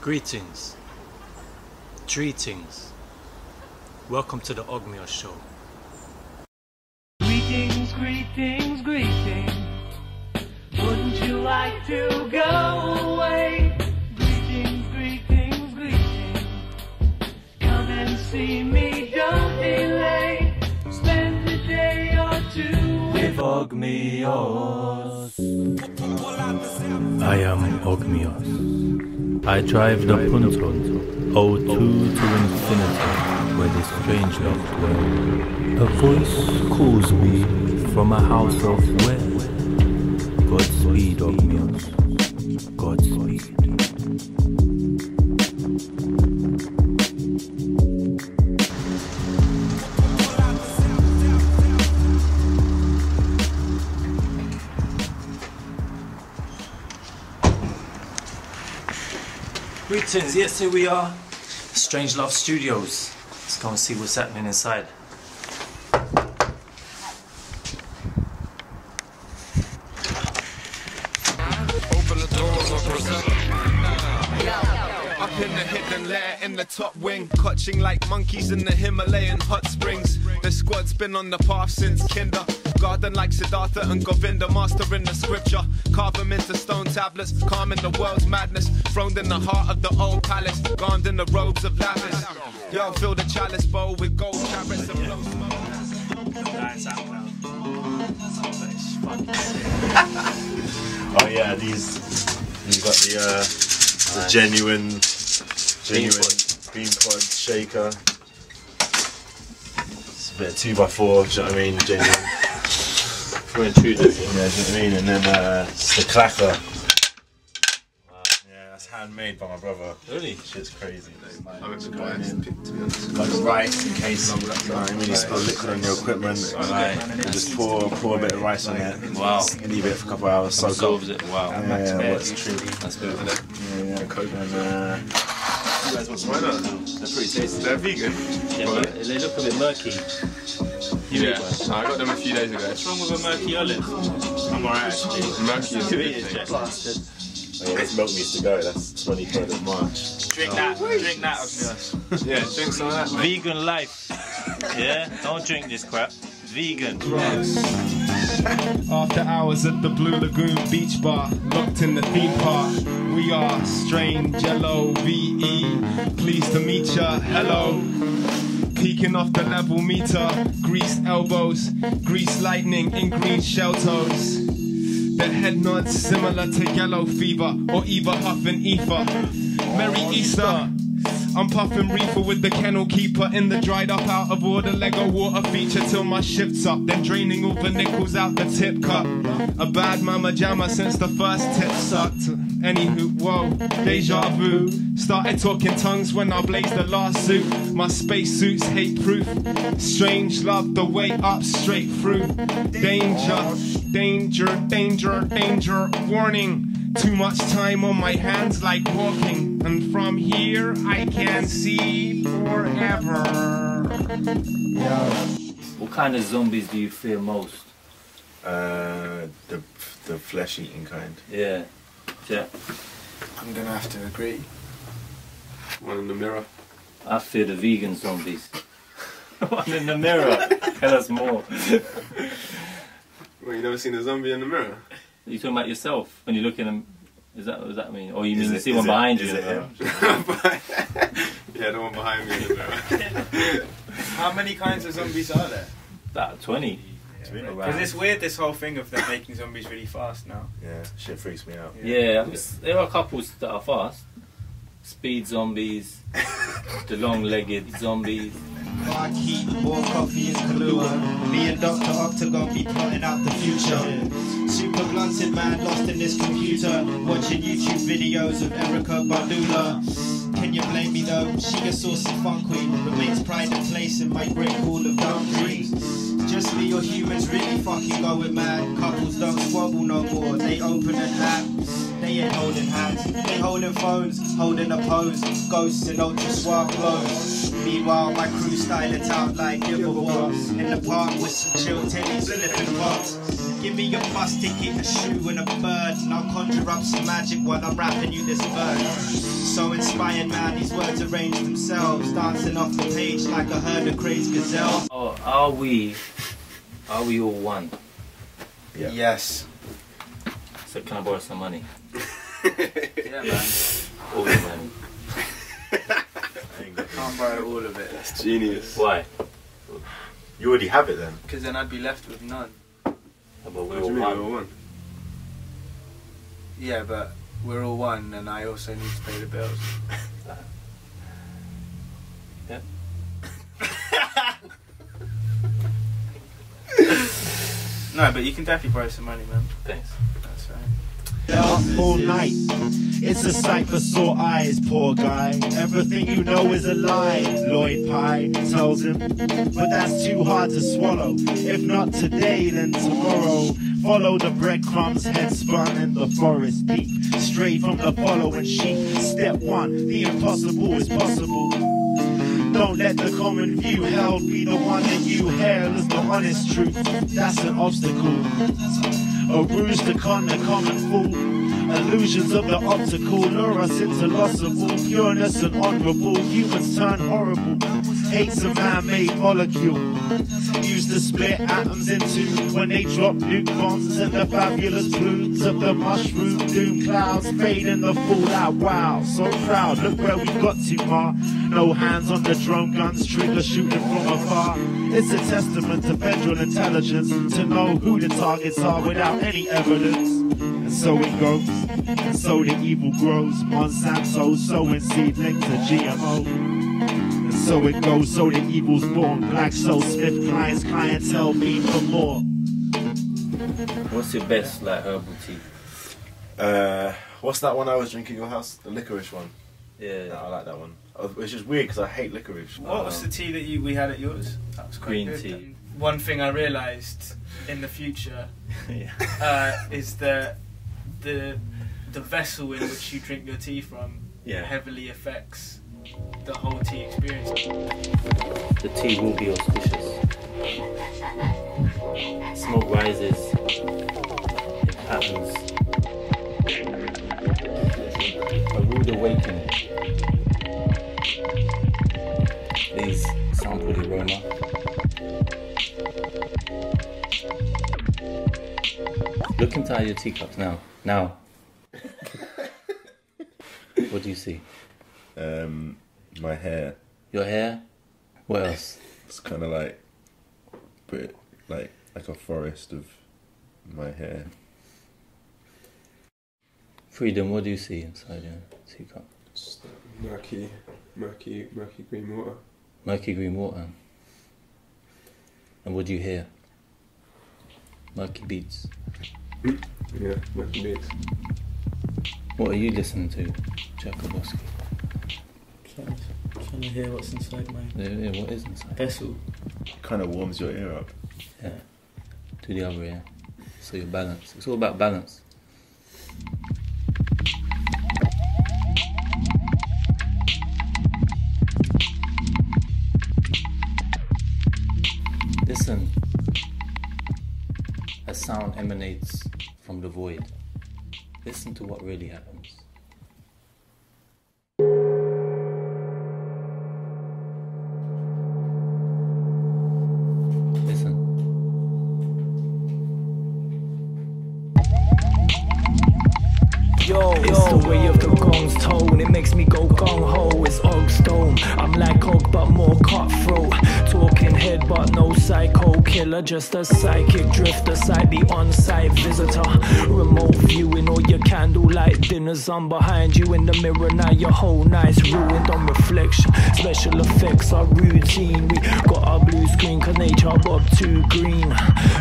Greetings. Greetings. Welcome to the Ogmios Show. Greetings, greetings, greetings. Wouldn't you like to go away? Greetings, greetings, greetings. Come and see me, don't delay. Spend a day or two with Ogmios. I am Ogmios. I drive the Punto, O2 to infinity, where this strange love dwells. A voice calls me from a house of where? Godspeed, Ogmios. Godspeed. Yes, here we are. Strange Love Studios. Let's go and see what's happening inside. In the hidden lair in the top wing, clutching like monkeys in the Himalayan hot springs. The squad's been on the path since kinder. Garden like Siddhartha and Govinda, master in the scripture. Carve them into stone tablets, calm in the world's madness. Throned in the heart of the old palace, garmed in the robes of lavish. Yo, fill the chalice bowl with gold carrots and blow smoke. Oh yeah, these you got the uh, the genuine genuine bean pod shaker. It's a bit of two by four, do you know what I mean? Genuine. For intruders. Yeah, do you know what I mean? And then uh, it's the clacker. Yeah, that's handmade by my brother. Really? Shit's crazy. I would surprised, to be honest. Got the rice in case. You know what I mean? You spill liquid on your equipment and just pour pour a bit of rice on it. Wow. Leave it for a couple of hours. Soak up. Absorbs it. Wow. Yeah, yeah, what's true. That's good. Yeah, yeah. And, uh, Why not? They're pretty tasty. They're vegan. Yeah, they look a bit murky. Yeah. I got them a few days ago. What's wrong with a murky olive? I'm alright actually. Murky is a good thing. oh, yeah, this milk needs to go. That's 23rd of March. Drink that. Drink that of yours. Yeah, drink some of that. Vegan life. Yeah? Don't drink this crap. Vegan. After hours at the Blue Lagoon Beach Bar, locked in the theme park. We are Strange Yellow VE. Pleased to meet ya. Hello. Peeking off the level meter, greased elbows, greased lightning in green shell toes. The head nods similar to yellow fever or Eva huffing ether. Merry oh, Easter. I'm puffing reefer with the kennel keeper in the dried up out of order Lego water feature till my shift's up. Then draining all the nickels out the tip cup. A bad mama jammer since the first tip sucked. Anywho, whoa, deja vu. Started talking tongues when I blazed the last suit. My spacesuit's hate proof. Strange love the way up straight through. Danger, danger, danger, danger. Warning. Too much time on my hands like walking. And from here I can see forever. What kind of zombies do you fear most? Uh, the the flesh eating kind. Yeah. Yeah. I'm gonna have to agree. One in the mirror. I fear the vegan zombies. One in the mirror. Tell us more. Well, you never seen a zombie in the mirror? you talking about yourself when you look in them? Is that what does that mean? Or you mean Is you see one it- behind is you? it him? yeah, the one behind me in the mirror. How many kinds of zombies are there? About twenty. Because it's weird this whole thing of them making zombies really fast now. Yeah, shit freaks me out. Yeah, it's- there are couples that are fast. Speed zombies, the long-legged zombies. Barkeep, more coffee is Kahlua. Me and Dr. Octagon be plotting out the future. Super blunted man lost in this computer. Watching YouTube videos of Erykah Badula. Can you blame me though? She a saucy fun queen. Remains pride and place in my great pool of dumb dreams. Just me or humans really fucking going mad. Couples don't squabble no more. They open and laps. They ain't holding hands. They holding phones, holding a pose. Ghosts in ultra suave clothes. Meanwhile, my crew style it out like liverwursts. In the park with some chill titties, flipping pots. Give me a bus ticket, a shoe, and a bird, and I'll conjure up some magic while I'm rapping you this verse. So inspired, man, these words arrange themselves, dancing off the page like a herd of crazed gazelles. Oh, are we, are we all one? Yeah. Yes. So can I borrow some money? Yeah, man. All the money. Can't borrow all of it. That's genius. Why? You already have it then. Because then I'd be left with none. But we're all one. we're one? Yeah, but we're all one, and I also need to pay the bills. yeah. no, but you can definitely borrow some money, man. Thanks. That's right. Up all night. It's a sight for sore eyes, poor guy. Everything you know is a lie, Lloyd Pye tells him. But that's too hard to swallow. If not today, then tomorrow. Follow the breadcrumbs, head spun in the forest deep. Straight from the following sheep. Step one, the impossible is possible. Don't let the common view held be the one that you hail as the honest truth. That's an obstacle. A ruse to con the common fool. Illusions of the optical lure us into lossable pureness and honorable. Humans turn horrible. Hate's a man-made molecule. Used to split atoms into when they drop nuke bombs and the fabulous plumes of the mushroom doom clouds fade in the fallout. Wow, so proud. Look where we got to, Ma. No hands on the drone guns, trigger shooting from afar. It's a testament to federal intelligence to know who the targets are without any evidence. And so it goes, and so the evil grows. Monsanto sowing seedlings to GMO. And so it goes, so the evil's born. Black Soul Smith clients, clientele feed for more. What's your best like herbal tea? Uh, what's that one I was drinking at your house? The licorice one. Yeah. Yeah, I like that one. Oh, It's just weird because I hate licorice. What was the tea that you we had at yours? That was quite Green good. tea. One thing I realised in the future yeah. uh, is that the the vessel in which you drink your tea from Yeah. heavily affects the whole tea experience. The tea will be auspicious. Smoke rises in patterns. A rude awakening. Please sample the aroma. Look inside your teacups now. Now. what do you see? Um, my hair. Your hair? What else? It's kind of like, but like like a forest of my hair. Freedom, what do you see inside your teacup? Just uh, murky, murky, murky green water. Murky green water. And what do you hear? Murky beats. Yeah, murky beats. What are you listening to, Jakubowski? Trying, trying to hear what's inside my Yeah, yeah, what is inside? vessel. Kind of warms your ear up. Yeah. To the other ear. So you're balanced. It's all about balance. Listen. A sound emanates from the void. Listen to what really happens. But more cutthroat. Talking head, but no psycho killer. Just a psychic drifter, slightly on site visitor. Remote viewing all your candlelight dinners. I'm behind you in the mirror. Now your whole night's ruined on reflection. Special effects are routine. We got our blue screen, cause nature Bob too green.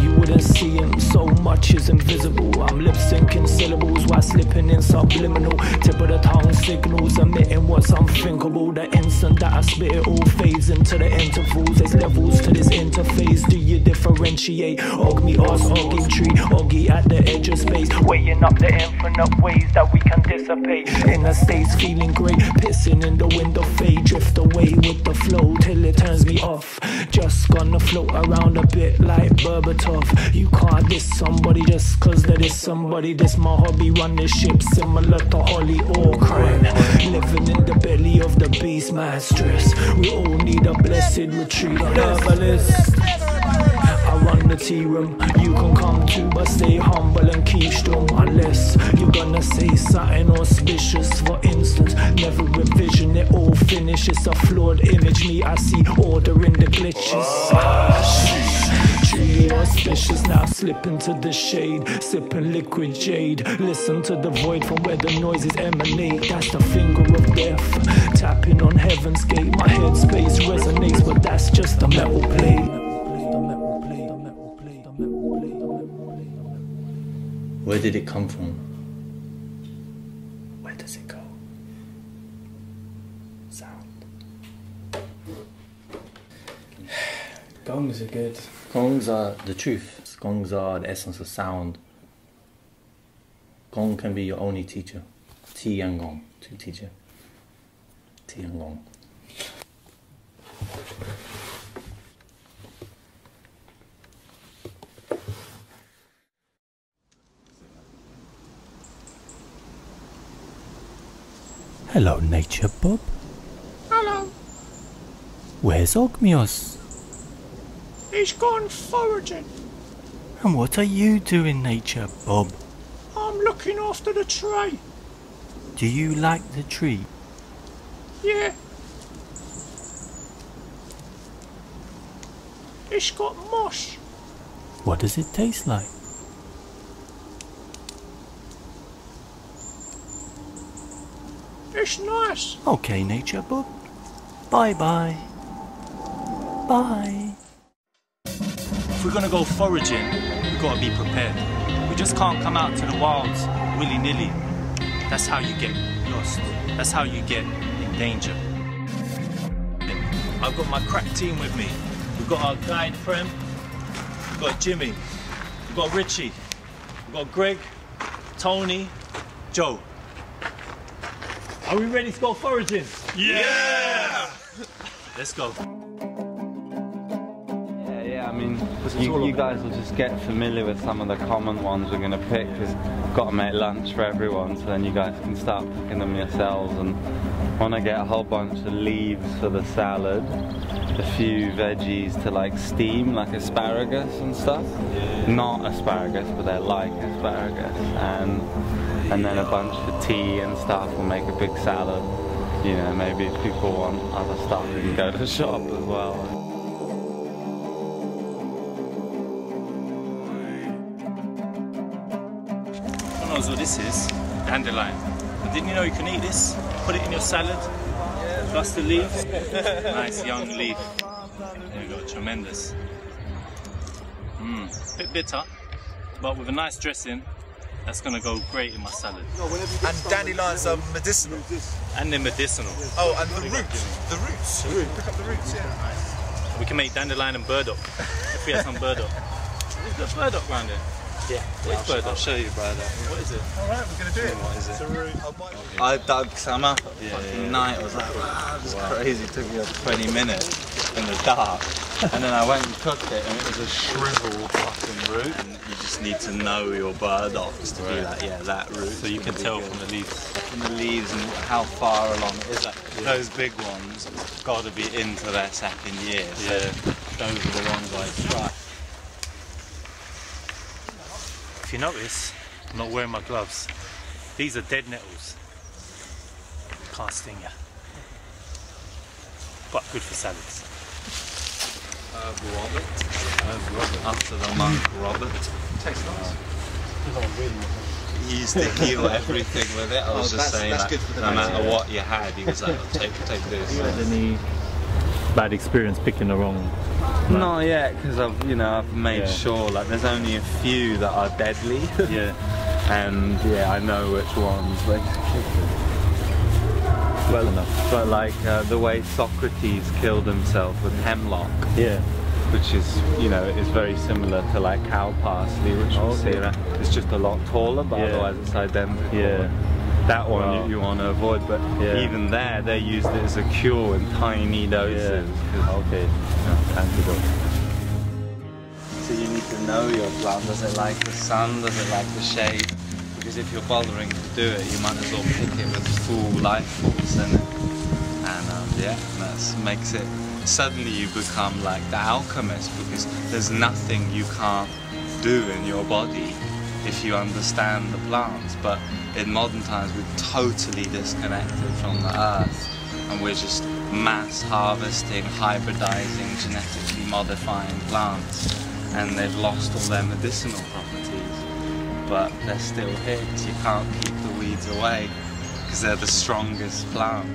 You wouldn't see him so much is invisible. I'm lip syncing syllables while slipping in subliminal. Tip of the tongue signals, emitting what's unthinkable. The instant that I spit it all fades into the intervals. There's levels to this interface. Do you differentiate? Og me, oggy tree, oggy at the edge of space. Weighing up the infinite ways that we can dissipate. In the states, feeling great, pissing in the window fade. Drift away with the flow till it turns me off. Just gonna float around a bit like Berbatov. You can't diss somebody just cause that is somebody. This my hobby, run this ship similar to Holly Crane. Living in the belly of the beast, my stress. We need a blessed retreat. a Herbalist. I run the tea room. You can come too, but stay humble and keep strong. Unless you're gonna say something auspicious, for instance. Never revision it all finish. It's a flawed image. Me, I see order in the glitches. Ah, Truly auspicious, now slip into the shade, sipping liquid jade. Listen to the void from where the noises emanate. That's the finger of death, tapping on heaven's gate. My headspace resonates, but that's just a metal plate. Where did it come from? Where does it go? Sound. Gongs are good. Gongs are the truth. Gongs are the essence of sound. Gong can be your only teacher. Ti and gong, two teacher. Ti and gong. Hello, Nature Bob. Hello. Where's Ogmios? He's gone foraging. And what are you doing, Nature Bob? I'm looking after the tree. Do you like the tree? Yeah. It's got moss. What does it taste like? It's nice. Okay, Nature Bob. Bye bye. Bye. If we're gonna go foraging, we've gotta be prepared. We just can't come out to the wilds willy nilly. That's how you get lost. That's how you get in danger. I've got my crack team with me. We've got our guide Prem, we've got Jimmy, we've got Richie, we've got Greg, Tony, Joe. Are we ready to go foraging? Yeah! Let's go. You, you guys will just get familiar with some of the common ones we're going to pick because I've got to make lunch for everyone so then you guys can start picking them yourselves and want to get a whole bunch of leaves for the salad, a few veggies to like steam like asparagus and stuff. Not asparagus, but they're like asparagus and and then a bunch for tea and stuff we'll make a big salad. You know, maybe if people want other stuff, we can go to the shop as well. Knows what this is? Dandelion. But didn't you know you can eat this? Put it in your salad, plus the leaves. nice young leaf. There you go, tremendous. Mmm, bit bitter, but with a nice dressing, that's gonna go great in my salad. And dandelions are medicinal. And they're medicinal. Oh, and the roots. The roots. Pick up the roots, yeah. We can make dandelion and burdock. if we had some burdock. Is there burdock around here? Yeah. What is burdock? I'll show you, brother. What is it? Alright, we're gonna do it. What is it? It's a root. I dug some up at fucking night. I was like, wow, this is crazy. It took me like 20 minutes in the dark. and then I went and cooked it and it was a shriveled fucking root. And you just need to know your burdocks to do that. yeah, that root. So you can tell from the leaves. From the leaves and how far along it is. Like, Those big ones got to be into their second year. So those are the ones I try. If you notice, I'm not wearing my gloves. These are dead nettles. Can't sting you. But good for salads. Herb Robert. Herb Robert. After the monk Robert. Tastes nice. He used to heal everything with it. I was Oh, just that's- saying, that's like, good for the no matter what you had, he was like, take, take this. Bad experience picking the wrong. Not yet, because I've you know I've made Yeah. sure like there's only a few that are deadly. Yeah. and yeah, I know which ones. Well enough. But like uh, the way Socrates killed himself with hemlock. Yeah. Which is, you know, is very similar to like cow parsley, which we'll see. It's just a lot taller, but Yeah. otherwise it's identical. Yeah. That one Wow. you, you want to avoid, but Yeah. even there they used it as a cure in tiny doses. 'cause- Okay. Antidote. So you need to know your plant. Does it like the sun? Does it like the shade? Because if you're bothering to do it, you might as well pick it with full life force in it. And um, yeah, that makes it. Suddenly you become like the alchemist because there's nothing you can't do in your body if you understand the plants. But in modern times, we're totally disconnected from the earth and we're just mass harvesting, hybridizing, genetically modifying plants, and they've lost all their medicinal properties. But they're still here 'cause you can't keep the weeds away because they're the strongest plant.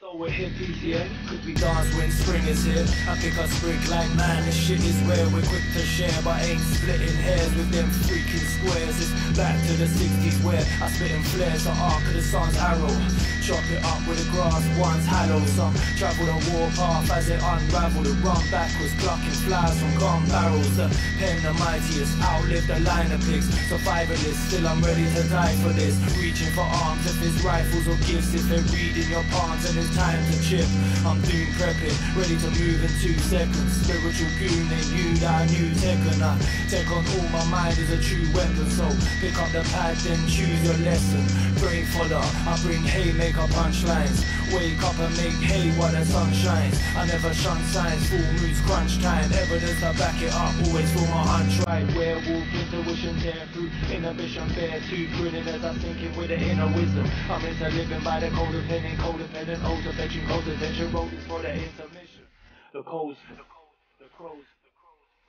So we're hippies, yeah, cause we dance when spring is here. I pick a sprig like man, this shit is rare. We're quick to share, but ain't splitting hairs with them freaking squares. It's back to the 60s where I spit in flares, the arc of the sun's arrow. Chop it up with the grass, once hollow. Some travel the war path as it unraveled. The run backwards, plucking flies from gun barrels. The pen the mightiest, outlive the line of pigs. Survivalist, still I'm ready to die for this. Reaching for arms, if it's rifles or gifts, if they're reading your palms and it's time to chip. I'm doom prepping, ready to move in two seconds. Spiritual goon in you that I knew Tekken. I take on all my mind is a true weapon. So pick up the pad, then choose your lesson. Brain fodder, I bring haymaker punchlines. Wake up and make hay while the sun shines. I never shun signs, full moons crunch time. Evidence to back it up, always for my untried. Werewolf intuition tear through inhibition, bare tooth grinning as I sink in with the inner wisdom. I'm into living by the code of penning, codependent, oh, oath affection, code attention, road is for the intermission. The coals, the crows, the crows,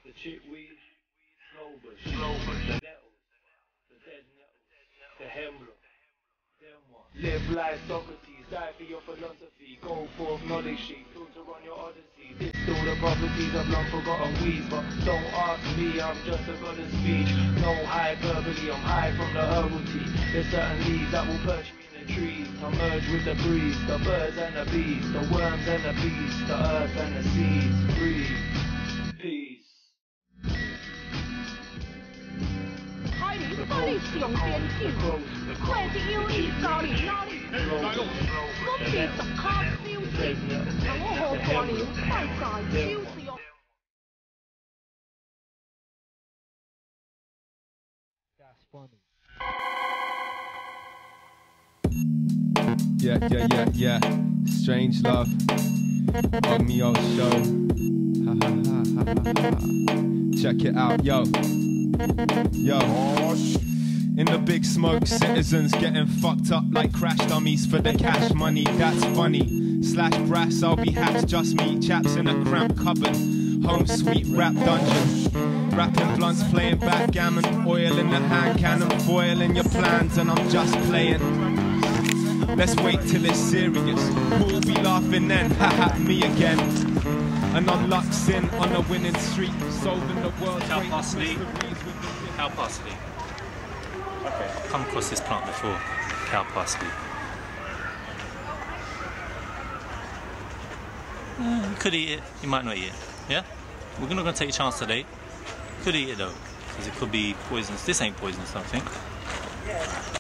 the chickweed, slow bush, slow the nettles, the dead nettles, the hemlock. Live life, Socrates, die for your philosophy, go forth knowledge sheet, filter on your odyssey, distill the properties of long forgotten weeds, but don't ask me, I'm just a god of speech, no hyperbole, I'm high from the herbal tea, there's certain leaves that will the trees, I merge with the breeze, the birds and the bees, the worms and the bees, the earth and the seas, breathe, peace. 开明发力上边进，快啲要你教练拉你做，我哋就卡消息，我何在了快在消息。 Yeah, yeah, yeah, yeah. Strange love on me old show. Ha ha ha ha ha ha. Check it out, yo. Yo. In the big smoke, citizens getting fucked up like crash dummies for the cash money. That's funny. Slash brass, I'll be haps, just me. Chaps in a cramped cupboard. Home sweet rap dungeon. Rapping blunts, playing backgammon. Oil in the hand cannon, foiling your plans, and I'm just playing. Let's wait till it's serious. Who'll be laughing then? Haha, me again. And on luck's in on a winning streak, solving the world's Cow greatest parsley. mysteries. Cow parsley. Okay. Come across this plant before. Cow parsley. Uh, you could eat it. You might not eat it. Yeah. We're not going to take a chance today. Could eat it though, because it could be poisonous. This ain't poisonous, I don't think. Yeah.